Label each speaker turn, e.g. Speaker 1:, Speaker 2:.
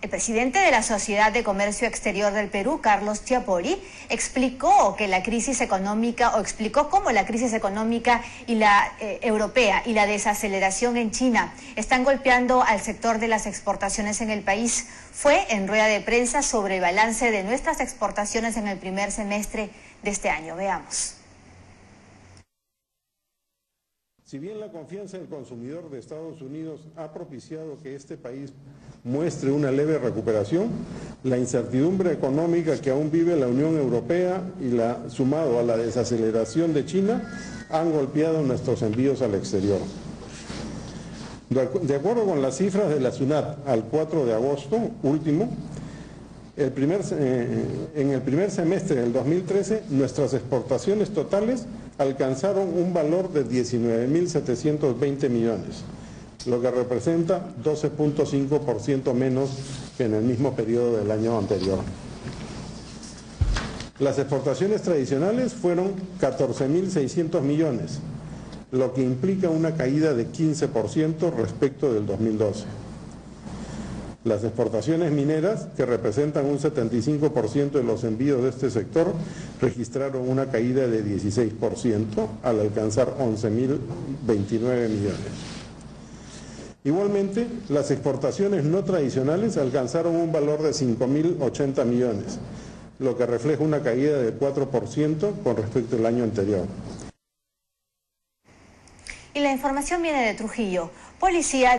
Speaker 1: El presidente de la Sociedad de Comercio Exterior del Perú, Carlos Chiapori, explicó que la crisis económica, o explicó cómo la crisis económica y la eh, europea y la desaceleración en China están golpeando al sector de las exportaciones en el país. Fue en rueda de prensa sobre el balance de nuestras exportaciones en el primer semestre de este año. Veamos.
Speaker 2: Si bien la confianza del consumidor de Estados Unidos ha propiciado que este país muestre una leve recuperación, la incertidumbre económica que aún vive la Unión Europea y la, sumado a la desaceleración de China han golpeado nuestros envíos al exterior. De acuerdo con las cifras de la SUNAT al 4 de agosto último, el primer, eh, en el primer semestre del 2013 nuestras exportaciones totales alcanzaron un valor de 19.720 millones, lo que representa 12.5% menos que en el mismo periodo del año anterior. Las exportaciones tradicionales fueron 14.600 millones, lo que implica una caída de 15% respecto del 2012. Las exportaciones mineras, que representan un 75% de los envíos de este sector, registraron una caída de 16% al alcanzar 11.029 millones. Igualmente, las exportaciones no tradicionales alcanzaron un valor de 5.080 millones, lo que refleja una caída de 4% con respecto al año anterior.
Speaker 1: Y la información viene de Trujillo. Policía